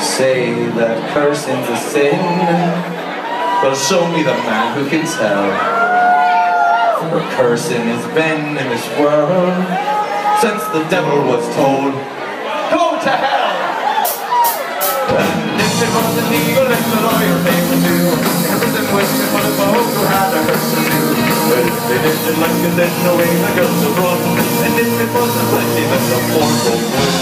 say that cursing's a sin. Well, show me the man who can tell. For cursing has been in this world since the devil was told, Go to hell! And if it wasn't legal, it's the lawyer thing to do. Everything waiting for the folk who had a curse to do. But if they didn't like it, then no way the girls would run. And if it wasn't plenty, then the poor folk would.